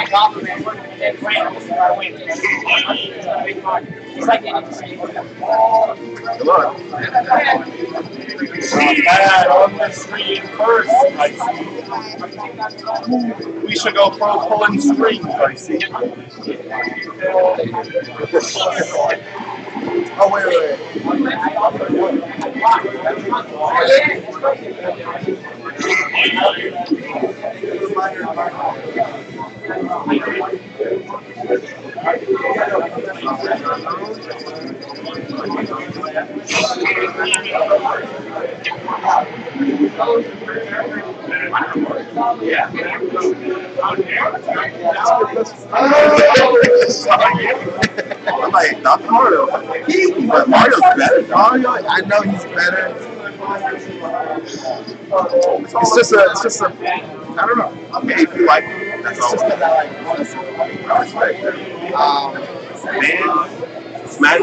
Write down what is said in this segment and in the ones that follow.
Oh, my compliment and ran before I went. He's like anything. Good luck. Bad on the screen first, I see. We should go pro pulling strings, I see. Oh, wait, wait. I'm like, not Mario. But Mario's better. Mario, I know he's better. It's just a, it's just a, I don't know. Okay, if you like that's I respect that. Um, Man,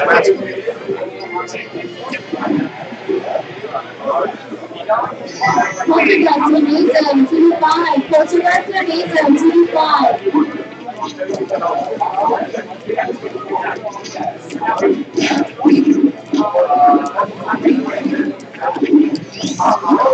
Smash Portugal Tunisian, TV5. Portugal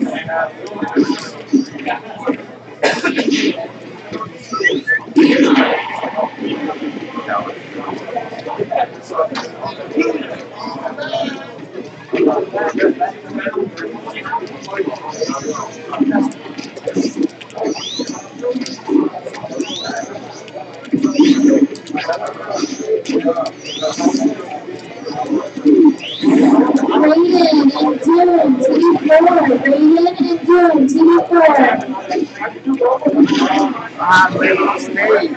TV5. Raiden and Doom, TV4. Raiden and Doom, TV4. ah, wait, on stage.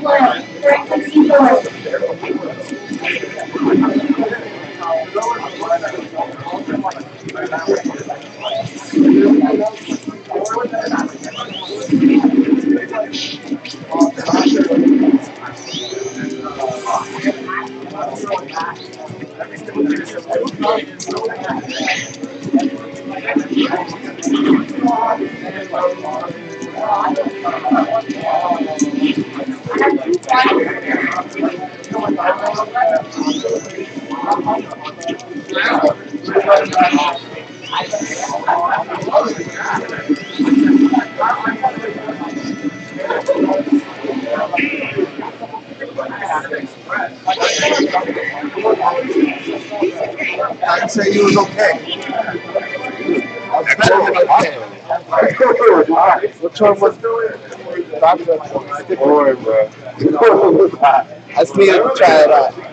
for N64. I say you was okay. I was better than okay. Which one was Boring, bro. I still try it out.